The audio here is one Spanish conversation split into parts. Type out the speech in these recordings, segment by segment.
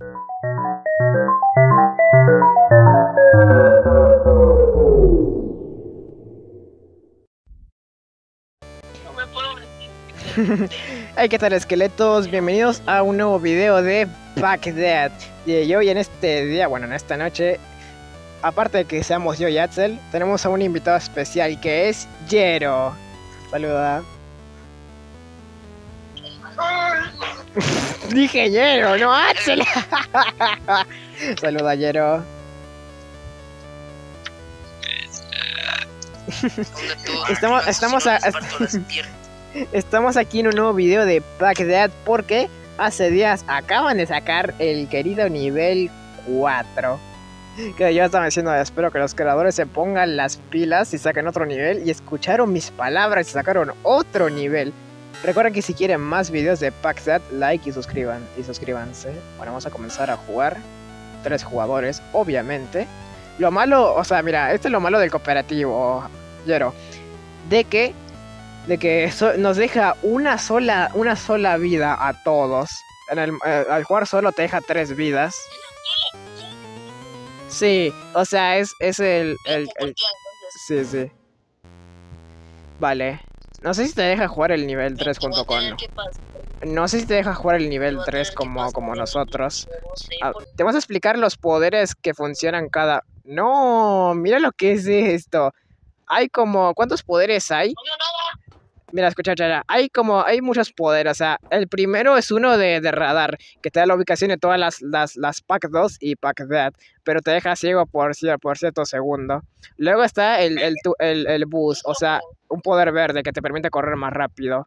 Hey, ¿qué tal esqueletos? Bienvenidos a un nuevo video de Pack Dead. Y hoy en este día, bueno, en esta noche, aparte de que seamos yo y Axel, tenemos a un invitado especial que es Jero. Saluda. Dije Jero, no Axel. Saluda Jero. Estamos- estamos a- Estamos aquí en un nuevo video de Pack Dead porque hace días acaban de sacar el querido nivel 4. Que yo estaba diciendo, espero que los creadores se pongan las pilas y saquen otro nivel. Y escucharon mis palabras y sacaron otro nivel. Recuerden que si quieren más videos de Dead, like y suscriban. Y suscríbanse. Bueno, vamos a comenzar a jugar. Tres jugadores, obviamente. Lo malo, o sea, mira, esto es lo malo del cooperativo, Yero. De que de que so- nos deja una sola una sola vida a todos. En el, eh, al jugar solo te deja tres vidas. Sí, o sea, es, es el, el, el- Sí, sí. Vale. No sé si te deja jugar el nivel 3 junto con... No sé si te deja jugar el nivel 3 como, como nosotros. Ah, te vas a explicar los poderes que funcionan cada... No, mira lo que es esto. Hay como... ¿Cuántos poderes hay? Mira, escucha, hay como, hay muchos poderes, o sea, el primero es uno de, de radar, que te da la ubicación de todas las, las, las Pack 2 y Pack Dead, pero te deja ciego por, por cierto segundo. Luego está el, el, tu- el, el boost, o sea, un poder verde que te permite correr más rápido.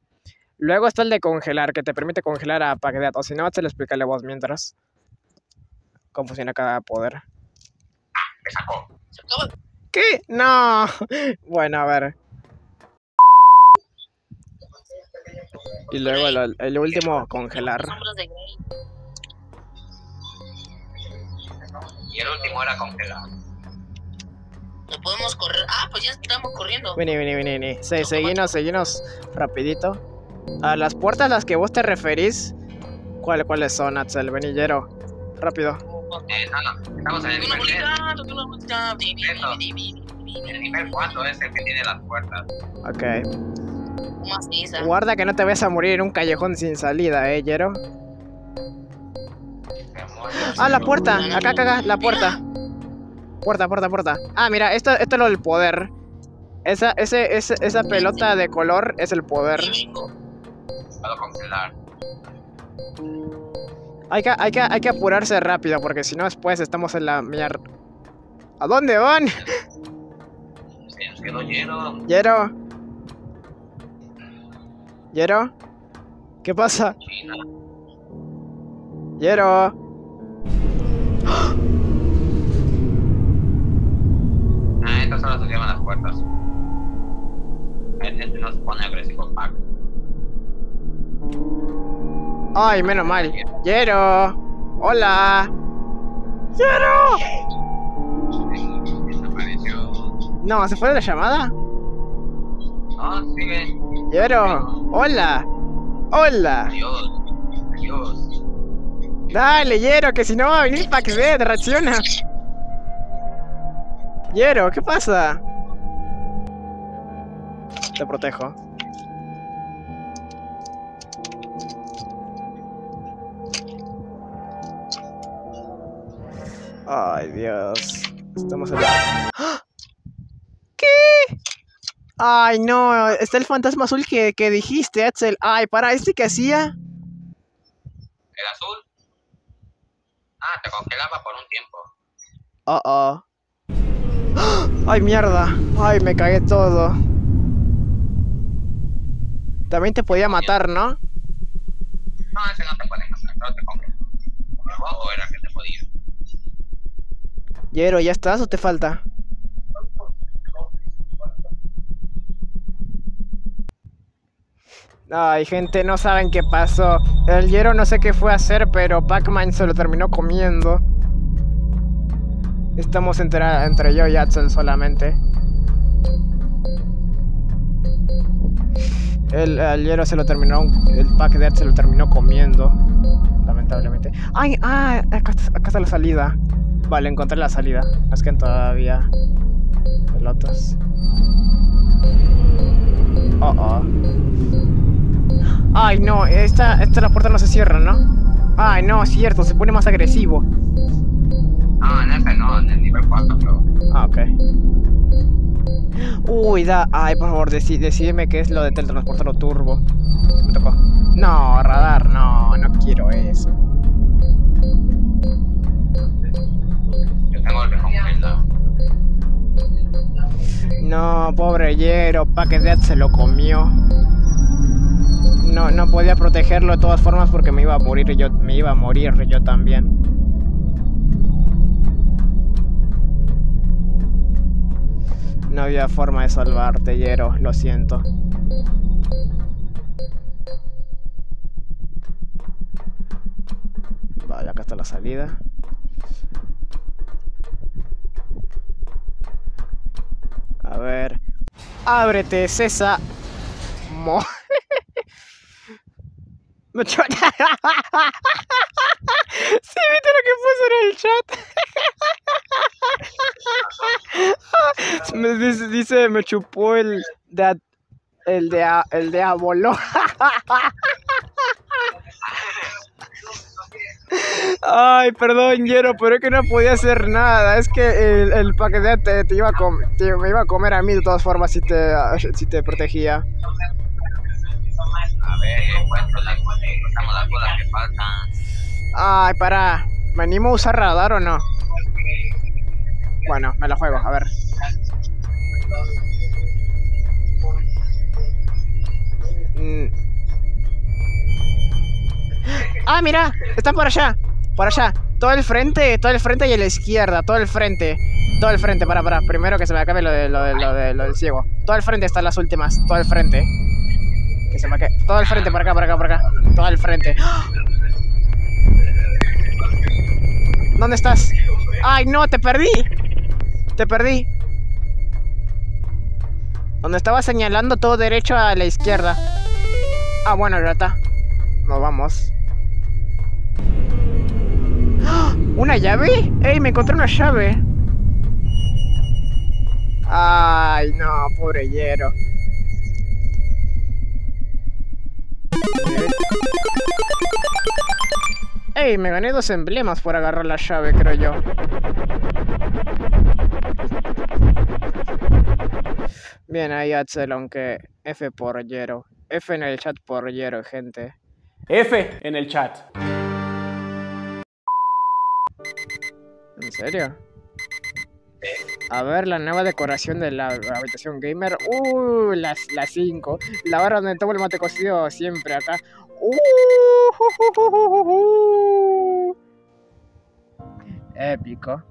Luego está el de congelar, que te permite congelar a Pack Dead, o si no, te lo explicaré vos mientras. Cómo funciona cada poder. ¿Qué? No. Bueno, a ver. Y luego el, el último, congelar. Y el último era congelar. No podemos correr. Ah, pues ya estamos corriendo. Vení, vení, vení, vení. Sí, seguinos, seguinos rapidito. A las puertas a las que vos te referís, ¿cuál- ¿cuáles son, Axel? Venillero. Rápido. Eh, no, no, estamos en el nivel 3. bolita, toque una bolita. Di, di, Eso. di, di, di, di, El nivel 4 es el que tiene las puertas. Ok. ¿Cómo así, esa? Guarda que no te vayas a morir en un callejón sin salida, eh, Yero. Ah, la puerta. Acá, acá, acá, la puerta. Puerta, puerta, puerta. Ah, mira, esto, esto es lo del poder. Esa, ese, ese- esa pelota de color es el poder. Puedo congelar. Hay que, hay que, hay que apurarse rápido porque si no después estamos en la mierda. ¿A dónde van? Se nos quedó. Yero. Yero. ¿Qué pasa? China. Yero. Ah, estas solo se llaman las puertas. Este no se pone agresivo, Pac. Ay, menos mal. Yero. Hola. Yero. Desapareció. No, ¿se fue de la llamada? No, sigue. Yero. Hola. Hola. Adiós. Adiós. Dale, Yero, que si no va a venir para que vea, te reacciona. Yero, ¿qué pasa? Te protejo. Ay, Dios. Estamos en la... ¡Ah! Ay, no. Está el fantasma azul que, que dijiste, Axel. Ay, para, ¿este que hacía? ¿El azul? Ah, te congelaba por un tiempo. Oh, oh. Ay, mierda. Ay, me cagué todo. También te podía matar, ¿no? No, ese no te puede matar, solo te congela. El rojo era que te podía. Yero, ¿ya estás o te falta? Ay, gente, no saben qué pasó. El Yero no sé qué fue a hacer, pero Pac-Man se lo terminó comiendo. Estamos entre, entre yo y Axel solamente. El, el se lo terminó, el pack de Axel se lo terminó comiendo. Lamentablemente. ¡Ay! ¡Ah! Acá está, acá está la salida. Vale, encontré la salida. Es que todavía. Pelotas. Oh, oh. Ay, no, esta, esta la puerta no se cierra, ¿no? Ay, no, es cierto, se pone más agresivo. No, en ese no, en el nivel 4, pero. Ah, ok. Uy, da. Ay, por favor, deci- decídeme qué es lo de teletransportarlo turbo. Me tocó. No, radar, no, no quiero eso. Yo tengo el Homelander. No, pobre Yero, Packet Death se lo comió. No, no podía protegerlo de todas formas porque me iba a morir yo, me iba a morir yo también. No había forma de salvarte, Yero, lo siento. Vale, acá está la salida. A ver. Ábrete, César. Me Sí, viste lo que puso en el chat. Dice, dice, me chupó el de el de el diablo. Ay, perdón, Yero, pero es que no podía hacer nada. Es que el, el paquete te, iba a te- me iba a comer a mí de todas formas si te, si te protegía. Ay, para. ¿Me animo a usar radar o no? Bueno, me la juego, a ver. Mm. Ah, mira, están por allá. Por allá. Todo el frente, todo el frente y a la izquierda, todo el frente. Todo el frente, para, para. Primero que se me acabe lo, de, lo, de, lo, de, lo del ciego. Todo el frente están las últimas. Todo el frente. Que se me. Todo el frente, por acá, por acá, por acá. Todo el frente. ¿Dónde estás? ¡Ay, no! ¡Te perdí! Te perdí. Donde estaba señalando todo derecho a la izquierda. Ah, bueno, ya está. Nos vamos. ¿Una llave? ¡Ey, me encontré una llave! Ay, no, pobre Yero. Ey, me gané dos emblemas por agarrar la llave, creo yo. Bien, ahí Axel, aunque F por Yero. F en el chat por Yero, gente. F en el chat. ¿En serio? A ver, la nueva decoración de la habitación gamer. Uh, las 5. La hora donde todo el mate cocido siempre acá. Uh, Épico.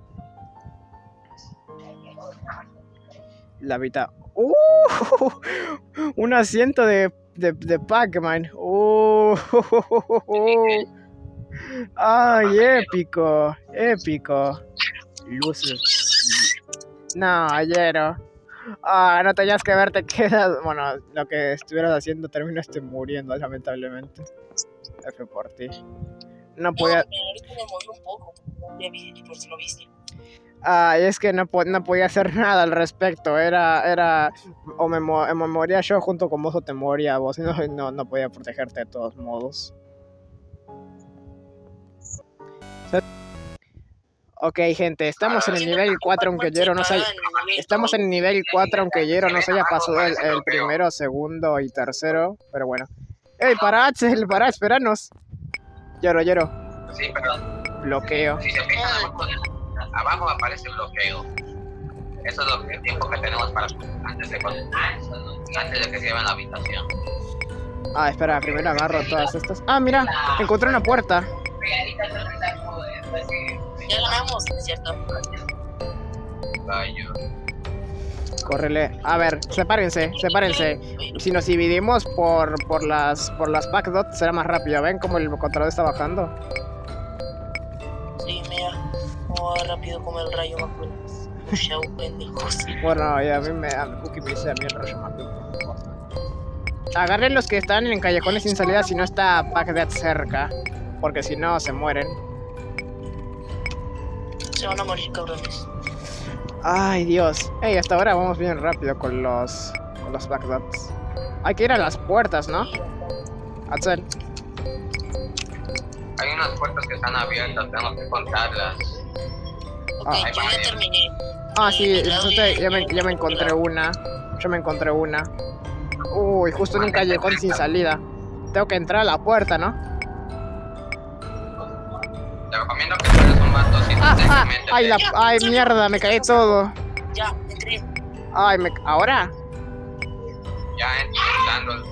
La habita. Uh, un asiento de Pac-Man. Uh, ay, épico, épico. Luces. No, Yero. Ah, no tenías que verte quedas. Bueno, lo que estuvieras haciendo terminaste muriendo, lamentablemente. F por ti. No podía. No, ahorita me moví un poco. Ya vi, por si lo viste. Ah, es que no, po- no podía hacer nada al respecto. Era, era, o me, mo- me moría yo junto con vos o te moría vos. Y no, no, no podía protegerte de todos modos. Ok, gente, estamos en el nivel 4 aunque Yero no se haya... Estamos en el nivel 4 aunque Yero no se haya pasado el, el primero, segundo y tercero. Pero bueno. ¡Ey, para Axel! ¡Para, esperanos! Yero, Yero. Sí, pero Bloqueo. si se fijan abajo, abajo aparece el bloqueo. Eso es lo que, el tiempo que tenemos para antes de, antes de que se lleven la habitación. Ah, espera, primero agarro todas estas. Ah, mira, encontré una puerta. Ya ganamos, ¿es ¿cierto? Gallo. Córrele. A ver, sepárense, sepárense. Si nos dividimos por, por las por las backdots será más rápido. ¿Ven cómo el controlador está bajando? Sí, mira. Como va rápido como el rayo McQueen. Bueno, ya a mí me, a mí Cookie me dice a mí el rollo más Agarren los que están en callejones sin salida si no está Packdead cerca. porque si no se mueren. Se van a morir, cabrones. Ay, Dios. Ey, hasta ahora vamos bien rápido con los con los Black Dots. Hay que ir a las puertas, ¿no? Axel. Hay unas puertas que están abiertas, tenemos que contarlas. Ok, Ah. yo ya terminé. Ah, sí, Eh, ya me, ya me encontré una. Yo me encontré una. Uy, justo en un callejón sin salida. Tengo que entrar a la puerta, ¿no? Te recomiendo que tú eres un vato sin Ah, ah, simplemente ay, la, te- ay, mierda, me caí todo. Ya, entré. Ay, me, ¿ahora? ya entrando.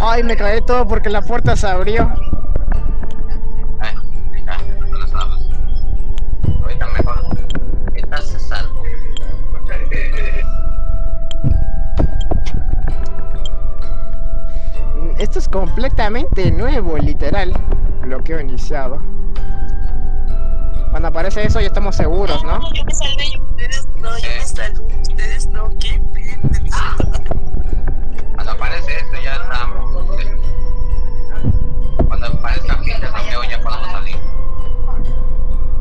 Ay, me caí todo porque la puerta se abrió. Esto es completamente nuevo, literal. Bloqueo iniciado. Cuando aparece eso ya estamos seguros, ¿no? yo me salvé y ustedes no, yo me salvé y ustedes no. ¿Qué? Cuando aparece esto ya estamos. Cuando aparezca aquí te bloqueo ya podemos salir.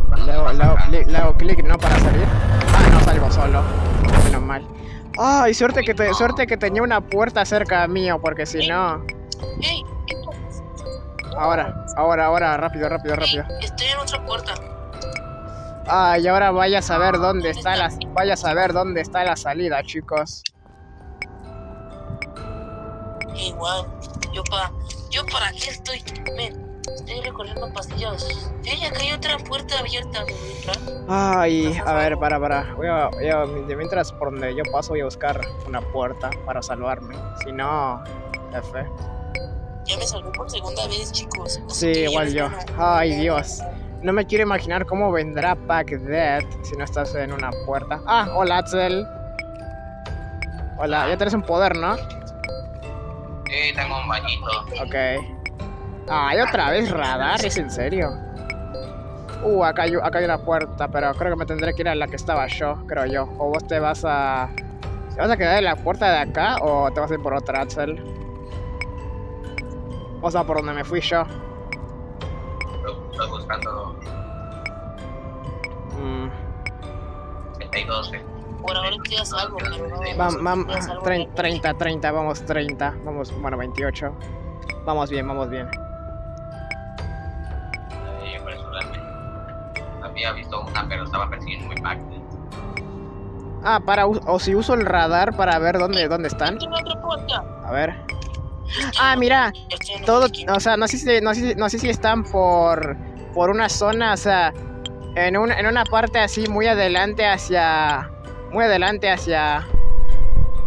Cuando Le hago, clic, le hago clic, ¿no? Para salir. Ah, no, salgo solo. Menos mal. Ay, suerte que, te, suerte que tenía una puerta cerca mío, porque si no... Ahora, ahora, ahora, rápido, rápido, rápido. estoy en otra puerta. Ay, ahora vaya a saber dónde está la... Vaya a saber dónde está la salida, chicos. Igual, yo para, yo para qué estoy, men, estoy recorriendo pasillos. Acá hay otra puerta abierta, ¿verdad? Ay, a ver, para, para. Voy a, voy a- de mientras por donde yo paso voy a buscar una puerta para salvarme. Si no, F. Ya me salvé por segunda vez, chicos. Así Sí, igual yo. Ay, Dios. No me quiero imaginar cómo vendrá Pack Dead si no estás en una puerta. Ah, hola, Axel. Hola, ya tenés un poder, ¿no? Sí, tengo un bañito. Ok. Ay, otra vez radar, ¿es en serio? Uh, acá hay, acá hay una puerta, pero creo que me tendré que ir a la que estaba yo, creo yo. O vos te vas a... ¿Te vas a quedar en la puerta de acá o te vas a ir por otra, Axel? O sea, por donde me fui yo. Estoy buscando Mm, 72. eh. Por ahora estoy a salvo, pero no. vam- vam- estoy a salvo, 30, no. 30, 30, vamos 30. Vamos, bueno, 28. Vamos bien, vamos bien. Eh, yo personalmente había visto una, pero estaba persiguiendo muy back. Ah, para, o si uso el radar para ver dónde, dónde están. A ver. Ah, mira, todo, o sea, no sé si, no sé no sé si están por, por una zona, o sea, en, un, en una parte así muy adelante hacia, muy adelante hacia,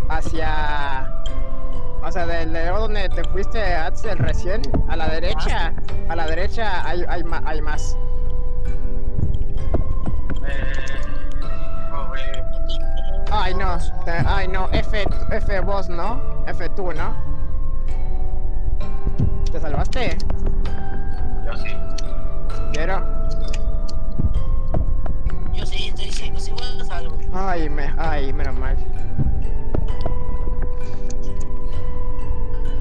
hacia, o sea, del de donde te fuiste, Axel, recién, a la derecha, a la derecha hay, hay, hay más. Ay, no, ay, no, F, F vos, ¿no? F tú, ¿no? ¿Te salvaste? Yo sí. Quiero. Yo sí, estoy sí voy a salvo. Ay, me, ay, menos mal.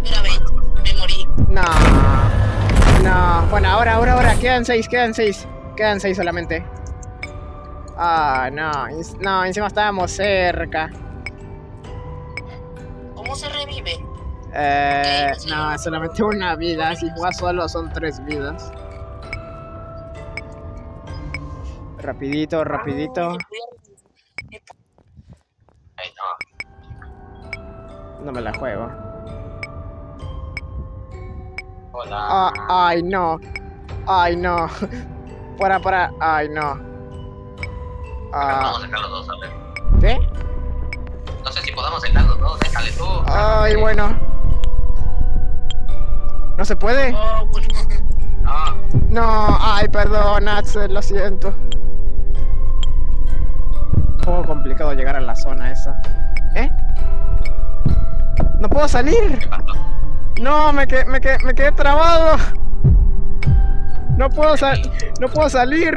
Mira, ve, me morí. No. No. Bueno, ahora, ahora, ahora. Quedan seis, quedan seis. Quedan seis solamente. Ah, no. No, encima estábamos cerca. Eh, no, solamente una vida. Si juegas solo son tres vidas. Rapidito, rapidito. No. No me la juego. Hola. Ah, ay, no. Ay, no. Para, para. Ay, no. Ah, dos, a ver. ¿Qué? No sé si podamos los dos, déjale tú. Ay, bueno. ¿No se puede? Oh, bueno. No, No, ay, perdón, Axel, lo siento. Un poco complicado llegar a la zona esa. ¿Eh? ¡No puedo salir! No, me, que- me, que- me quedé trabado. No puedo, sal no puedo salir.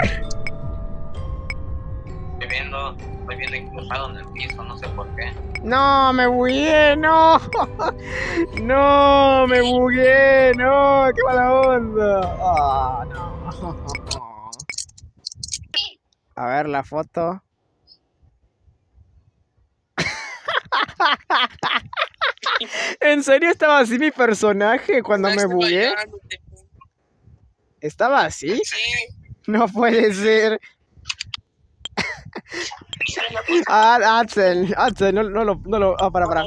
Estoy viendo, estoy viendo incrustado en el piso, no sé por qué. No, me bugué, no. No, me bugué, no, qué mala onda. Ah, no. A ver la foto. ¿En serio estaba así mi personaje cuando me bugué? te- ¿Estaba así? Sí. No puede ser. Ah, Axel, Axel, no, no lo, no lo, ah, para, para. A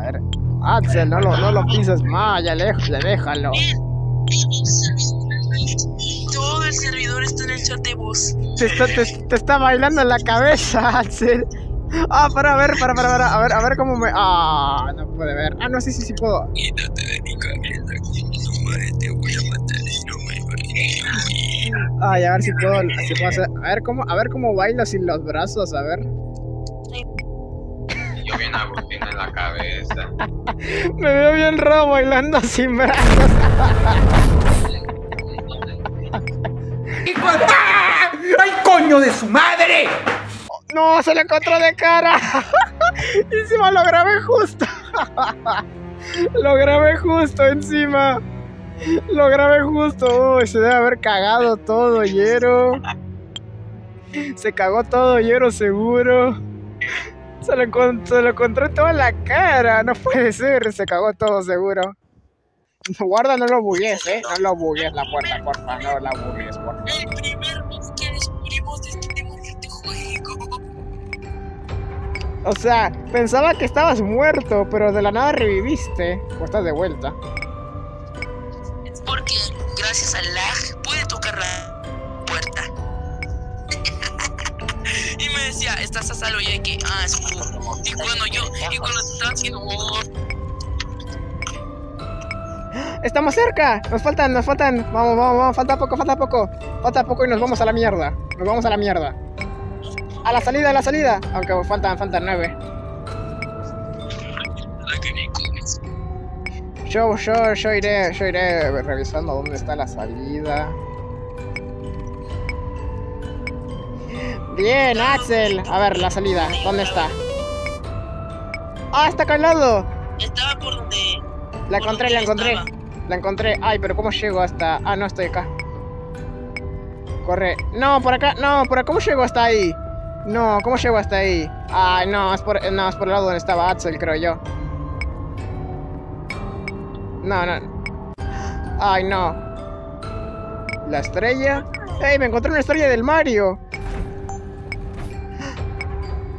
ver, Axel, no lo, no lo pises más, ya, le, ya déjalo. Todo el servidor está en el chat de voz. Te está, te, te está bailando en la cabeza, Axel. Ah, para, a ver, para, para, para, a ver, a ver cómo me... Ah, no puede ver. Ah, no, sí, sí, sí puedo. Quítate de mi cabeza, no madre, te voy a matar y no Ay, a ver si puedo, si puedo hacer... A ver cómo, a ver cómo bailo sin los brazos, a ver. Y yo bien Agustín en la cabeza. Me veo bien raro bailando sin brazos. ¡Ay, coño de su madre! No, se lo encontró de cara. encima lo grabé justo. lo grabé justo encima. Lo grabé justo. Uy, se debe haber cagado todo, Yero. Se cagó todo, Yero, seguro. Se lo, se lo encontró toda la cara. No puede ser. Se cagó todo, seguro. Guarda, no lo bugues, eh. No lo bugues la puerta, porfa. No la bugues, porfa. El primer que descubrimos de este maldito juego. O sea, pensaba que estabas muerto, pero de la nada reviviste. O estás de vuelta. Gracias al lag, pude tocar la puerta. y me decía, estás a salvo. Y que, ah, es. Y cuando yo, y cuando estaba haciendo. ¡Estamos cerca! Nos faltan, nos faltan. Vamos, vamos, vamos. Falta poco, falta poco. Falta poco y nos vamos a la mierda. Nos vamos a la mierda. A la salida, a la salida. Aunque faltan, faltan nueve. Yo, yo, yo iré, yo iré revisando dónde está la salida. Bien, Axel. A ver, la salida. ¿Dónde está? ¡Ah, está acá al lado! Estaba por donde. La por encontré, donde la encontré. estaba. La encontré. Ay, pero ¿cómo llego hasta...? Ah, no, estoy acá. Corre. No, por acá. No, por acá. ¿Cómo llego hasta ahí? No, ¿cómo llego hasta ahí? Ay, no, es por, no, es por el lado donde estaba Axel, creo yo. No, no. Ay, no. La estrella. ¡Ey, me encontré una estrella del Mario!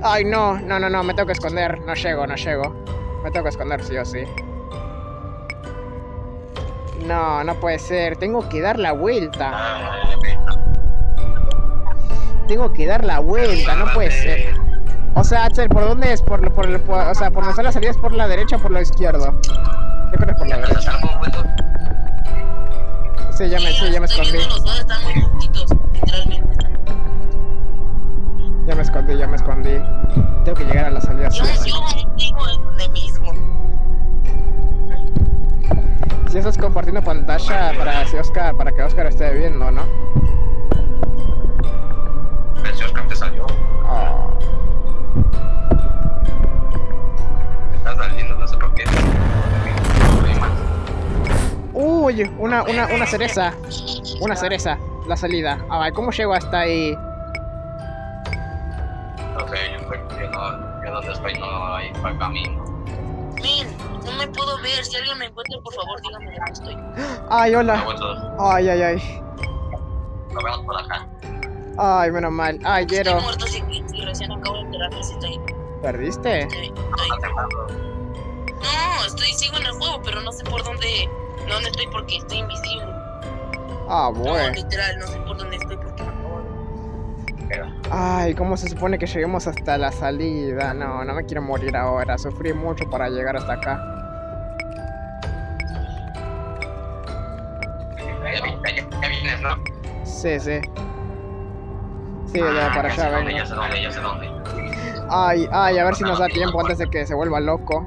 Ay, no, no, no, no, me tengo que esconder. No llego, no llego. Me tengo que esconder, sí o sí. No, no puede ser. Tengo que dar la vuelta. Tengo que dar la vuelta, no puede ser. O sea, Axel, ¿por dónde es? Por, por, por- o sea, por donde está la salida es por la derecha o por la izquierda. Yo creo por la derecha. Sí, ya me, sí, ya me escondí. Ya me escondí, ya me escondí. Tengo que llegar a la salida. mismo. Si estás compartiendo pantalla para si Oscar, para que Oscar esté viendo, ¿no? Uy, una, una, una cereza. Una cereza. La salida. A ver, ¿cómo llego hasta ahí? Sé, yo, estoy- yo no, yo estoy no hay para camino. Min, no me puedo ver. Si alguien me encuentra, por favor, dígame dónde estoy. Ay, hola. Ay, ay, ay. nos vemos por acá. Ay, menos mal. Ay, Estoy muerto si, si recién acabo de enterarme si estoy. ¿Perdiste? estoy- estoy- No, estoy, sigo en el juego, pero no sé por dónde, dónde estoy porque estoy invisible. Ah, No, bueno. literal, no sé por dónde estoy porque de... Pero, Ay, ¿cómo se supone que lleguemos hasta la salida? No, no me quiero morir ahora. Sufrí mucho para llegar hasta acá. ya, vi- ya, ya vienes, ¿no? Sí, sí. Sí, ya para ya sé allá dónde, vengo. ya sé dónde, ya sé dónde. Ay, ay, a ver si nos da tiempo antes de que se vuelva loco.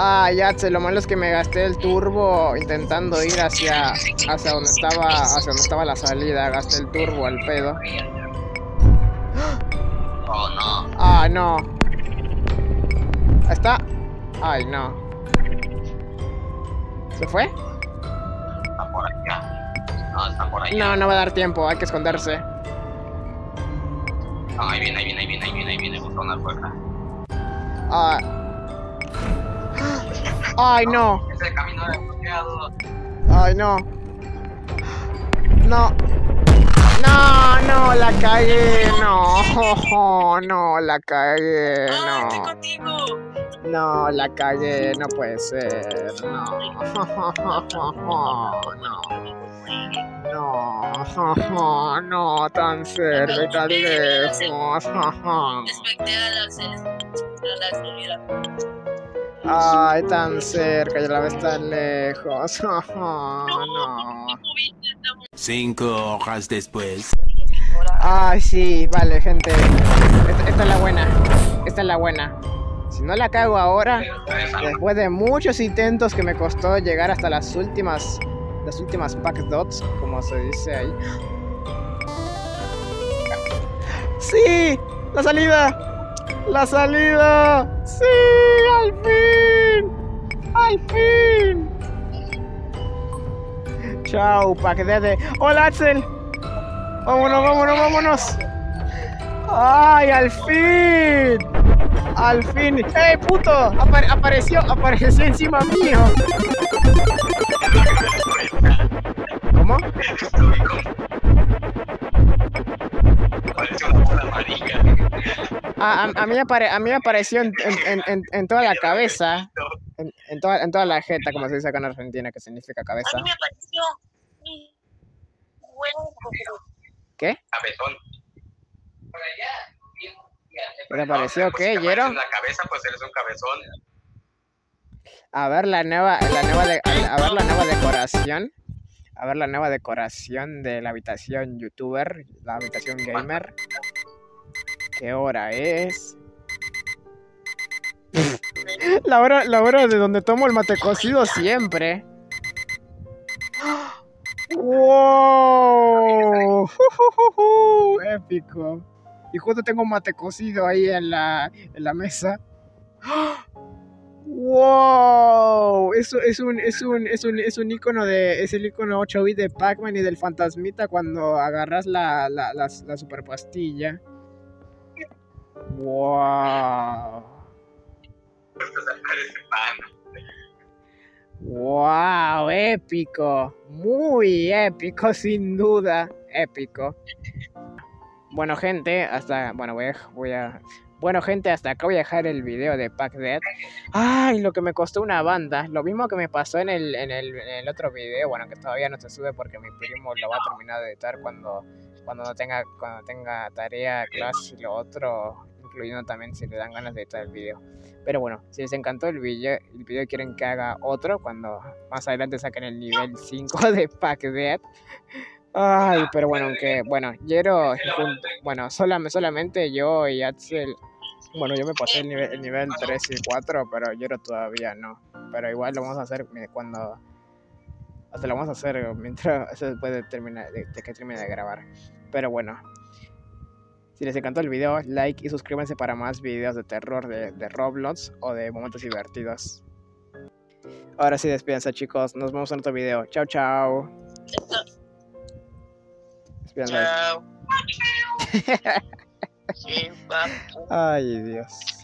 Ah, ya lo malo es que me gasté el turbo intentando ir hacia hacia donde estaba hacia donde estaba la salida, gasté el turbo al pedo. Oh, no. Ah, no. Está. Ay, no. ¿Se fue? Está por allá. No, está por allá. No, no va a dar tiempo, hay que esconderse. No, ahí viene, ahí viene, ahí viene, ahí viene, ahí viene. Puerta. Ah. Ay, no. Ese camino era bloqueado. Ay, no. No. No, no, la cagué. No, no, la cagué. ¡Ah, No. No, la cagué. No puede ser. No. No. No. No, tan cerca y tan lejos. Ay, tan cerca y a la vez tan lejos. No. Cinco horas después. Ay, sí, vale, gente. Esta, esta es la buena. Esta es la buena. Si no la cago ahora, después de muchos intentos que me costó llegar hasta las últimas. Las últimas pack dots, como se dice ahí. ¡Sí! ¡La salida! ¡La salida! ¡Sí! ¡Al fin! ¡Al fin! Chao, pack de. ¡Hola, Axel! ¡Vámonos, vámonos, vámonos! ¡Ay, al fin! ¡Al fin! ¡Eh, puto! Apare- apareció, apareció encima mío. ¿Cómo? Parece una bola. A, a- a mí, apare- a mí me apareció en, en- en- en- en toda la cabeza. En, en toda, en toda la jeta, como se dice acá en Argentina, que significa A cabeza. mí me apareció mi huevo. ¿Qué? Cabezón. ¿Qué te pareció? Pues si ¿Qué, Yero? la cabeza, pues eres un cabezón. A ver la nueva, la nueva de- a ver la nueva decoración. A ver la nueva decoración de la habitación youtuber, la habitación gamer. ¿Qué hora es? La hora, la hora de donde tomo el mate cocido siempre. ¡Wow! Épico. Y justo tengo mate cocido ahí en la, en la mesa. ¡Wow! Eso es un, es un, es un, es un icono de. Es el icono 8 bit de Pac-Man y del fantasmita cuando agarras la, la, la, la super pastilla. ¡Wow! ¡Wow! Épico. Muy épico, sin duda. Épico. Bueno, gente, hasta. Bueno, voy a. Voy a bueno, gente, hasta acá voy a dejar el video de Pack Dead. Ay, lo que me costó una banda. Lo mismo que me pasó en el, en el, en el otro video. Bueno, que todavía no se sube porque mi primo lo va a terminar de editar cuando, cuando, no tenga, cuando tenga tarea, clase y lo otro. Incluyendo también si le dan ganas de editar el video. Pero bueno, si les encantó el video, el video quieren que haga otro cuando más adelante saquen el nivel 5 de Pack Dead. Ay, pero bueno, aunque, bueno, Yero, bueno, solamente, solamente yo y Axel, bueno, yo me pasé el nivel, el nivel 3 y 4, pero Yero todavía no. Pero igual lo vamos a hacer cuando, hasta lo vamos a hacer mientras, después de, terminar, de, de que termine de grabar. Pero bueno, si les encantó el video, like y suscríbanse para más videos de terror de, de Roblox o de momentos divertidos. Ahora sí, despídense chicos, nos vemos en otro video. Chao, chao. Despídense. Chao. Ay, Dios.